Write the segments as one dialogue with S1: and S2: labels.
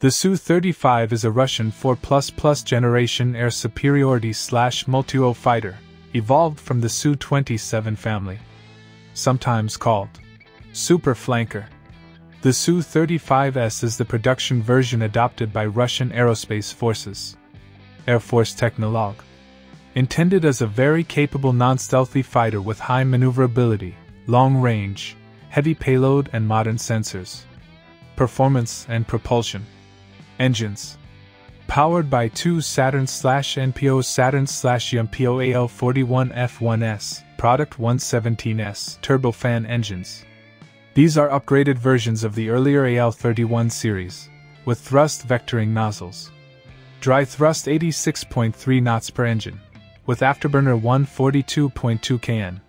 S1: The Su-35 is a Russian 4++ generation air superiority slash multi fighter, evolved from the Su-27 family. Sometimes called Super Flanker. The Su-35S is the production version adopted by Russian Aerospace Forces. Air Force Technolog. Intended as a very capable non-stealthy fighter with high maneuverability, long range, heavy payload and modern sensors. Performance and propulsion. Engines. Powered by two Saturn NPO Saturn UMPO AL41F1S, Product 117S turbofan engines. These are upgraded versions of the earlier AL31 series, with thrust vectoring nozzles. Dry thrust 86.3 knots per engine, with afterburner 142.2 kN.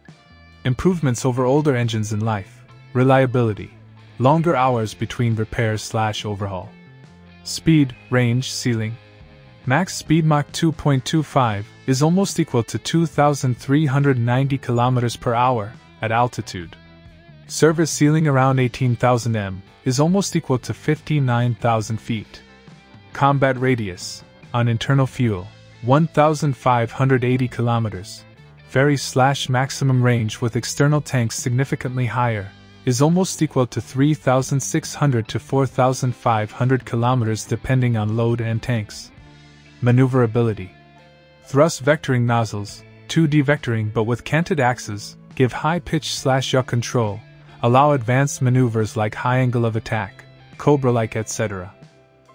S1: Improvements over older engines in life, reliability, longer hours between repairs slash overhaul. Speed, range, ceiling. Max speed Mach 2.25 is almost equal to 2,390 km per hour at altitude. Service ceiling around 18,000 m is almost equal to 59,000 feet. Combat radius, on internal fuel, 1,580 kilometers. Very slash maximum range with external tanks significantly higher, is almost equal to 3,600 to 4,500 kilometers depending on load and tanks. Maneuverability. Thrust vectoring nozzles, 2D vectoring but with canted axes, give high pitch slash yaw control, allow advanced maneuvers like high angle of attack, cobra like etc.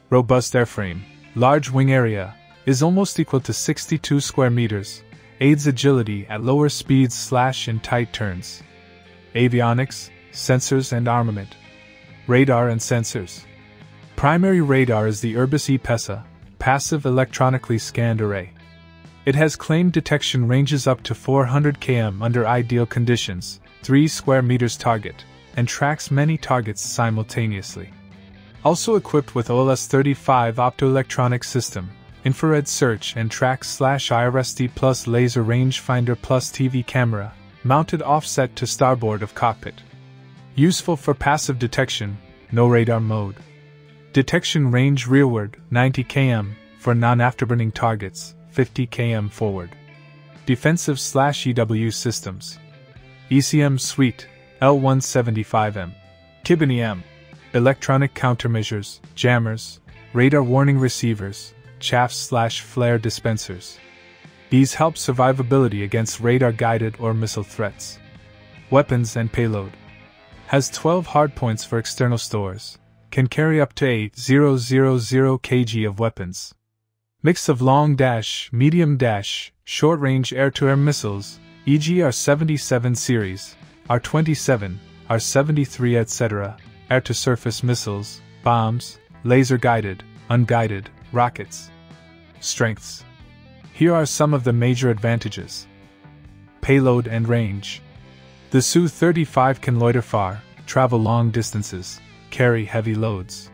S1: Robust airframe, large wing area, is almost equal to 62 square meters, aids agility at lower speeds slash in tight turns. Avionics, sensors and armament. Radar and sensors. Primary radar is the Irbis E-PESA, passive electronically scanned array. It has claimed detection ranges up to 400 km under ideal conditions, 3 square meters target, and tracks many targets simultaneously. Also equipped with OLS-35 optoelectronic system, infrared search and track slash IRST plus laser rangefinder plus TV camera, mounted offset to starboard of cockpit. Useful for passive detection, no radar mode. Detection range rearward, 90 km, for non afterburning targets, 50 km forward. Defensive slash EW systems. ECM Suite, L175M. Khibiny M. Electronic countermeasures, jammers, radar warning receivers, chaff slash flare dispensers. These help survivability against radar guided or missile threats. Weapons and payload has 12 hardpoints for external stores, can carry up to 8000 kg of weapons. Mix of long dash, medium dash, short range air to air missiles, e.g., R 77 series, R 27, R 73, etc., air to surface missiles, bombs, laser guided, unguided, rockets. Strengths. Here are some of the major advantages payload and range. The Su 35 can loiter far, travel long distances, carry heavy loads.